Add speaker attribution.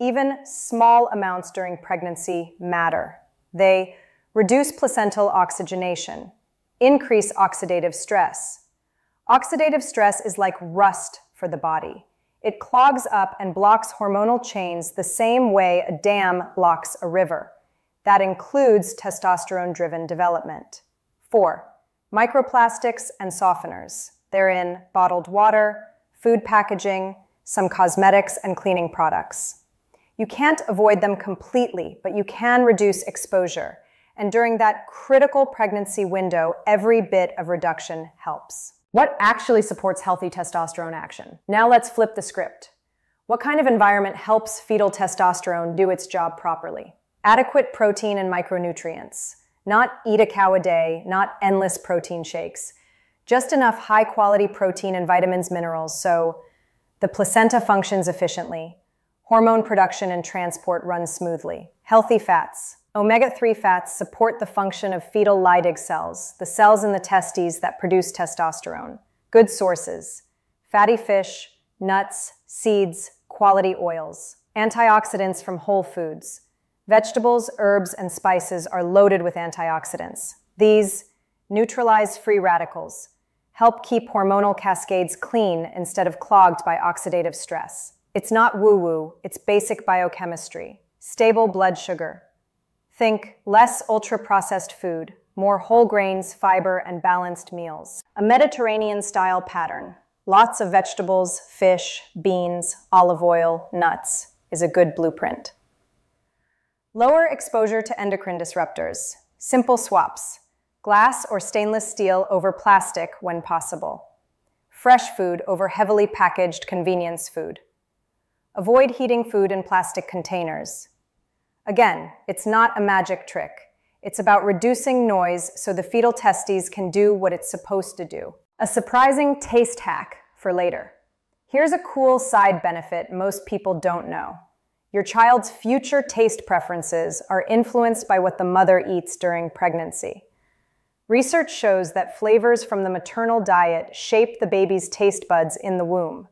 Speaker 1: Even small amounts during pregnancy matter. They reduce placental oxygenation, increase oxidative stress. Oxidative stress is like rust for the body. It clogs up and blocks hormonal chains the same way a dam blocks a river. That includes testosterone driven development. Four, microplastics and softeners. They're in bottled water, food packaging, some cosmetics, and cleaning products. You can't avoid them completely, but you can reduce exposure. And during that critical pregnancy window, every bit of reduction helps. What actually supports healthy testosterone action? Now let's flip the script. What kind of environment helps fetal testosterone do its job properly? Adequate protein and micronutrients. Not eat a cow a day, not endless protein shakes. Just enough high quality protein and vitamins, minerals, so the placenta functions efficiently, hormone production and transport run smoothly. Healthy fats. Omega-3 fats support the function of fetal Leydig cells, the cells in the testes that produce testosterone. Good sources. Fatty fish, nuts, seeds, quality oils. Antioxidants from whole foods. Vegetables, herbs, and spices are loaded with antioxidants. These neutralize free radicals, help keep hormonal cascades clean instead of clogged by oxidative stress. It's not woo-woo, it's basic biochemistry. Stable blood sugar. Think less ultra-processed food, more whole grains, fiber, and balanced meals. A Mediterranean-style pattern. Lots of vegetables, fish, beans, olive oil, nuts is a good blueprint. Lower exposure to endocrine disruptors. Simple swaps. Glass or stainless steel over plastic when possible. Fresh food over heavily packaged convenience food. Avoid heating food in plastic containers. Again, it's not a magic trick. It's about reducing noise so the fetal testes can do what it's supposed to do. A surprising taste hack for later. Here's a cool side benefit most people don't know. Your child's future taste preferences are influenced by what the mother eats during pregnancy. Research shows that flavors from the maternal diet shape the baby's taste buds in the womb.